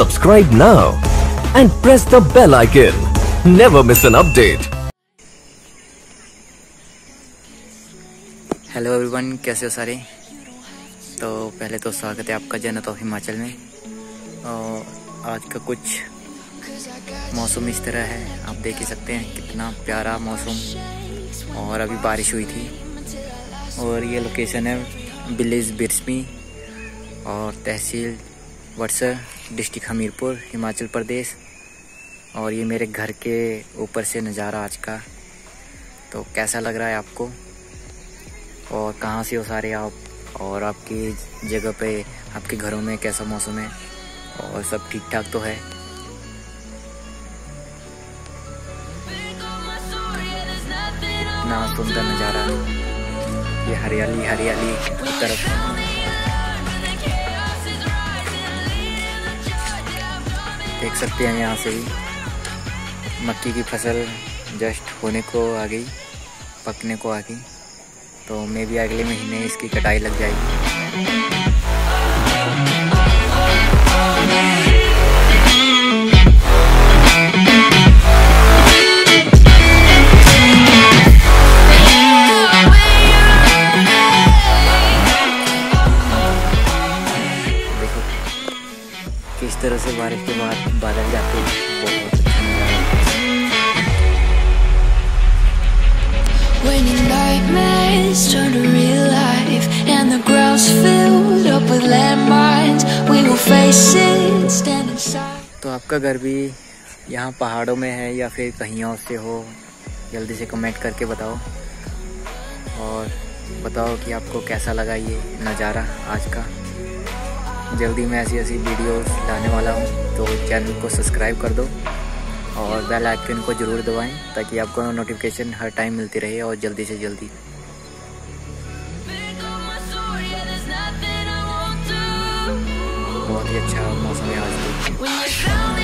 Subscribe now and press the bell icon. Never miss an update. Hello everyone कैसे हो सारे तो पहले तो स्वागत है आपका जनत ऑफ़ हिमाचल में और आज का कुछ मौसम इस तरह है, आप देख ही सकते हैं कितना प्यारा मौसम और अभी बारिश हुई थी और ये लोकेशन है विलेज बिरसमी और तहसील वटसर डिस्ट्रिक्ट हमीरपुर, हिमाचल प्रदेश। और ये मेरे घर के ऊपर से नज़ारा आज का। तो कैसा लग रहा है आपको? और कहाँ से हो सारे आप? और आपकी जगह पे, आपके घरों में कैसा मौसम है? और सब ठीक ठाक तो है? इतना सुंदर नज़ारा। ये हरियाली हरियाली तरफ़। देख सकते हैं यहाँ से भी। मक्की की फ़सल जस्ट होने को आ गई, पकने को आ गई। तो मे भी अगले महीने इसकी कटाई लग जाएगी। किस तरह से बारिश के बाद बादल जाते हैं बहुत अच्छा When your nightmares turn to real life and the ground's filled up with landmines, we will face it, stand inside. तो आपका घर भी यहाँ पहाड़ों में है या फिर कहीं और से हो जल्दी से कमेंट करके बताओ और बताओ कि आपको कैसा लगा ये नज़ारा आज का जल्दी मैं ऐसी ऐसी वीडियोस लाने वाला हूँ तो चैनल को सब्सक्राइब कर दो और बेल आइकन को ज़रूर दबाएँ ताकि आपको नोटिफिकेशन हर टाइम मिलती रहे और जल्दी से जल्दी। बहुत ही अच्छा मौसम है आज तो।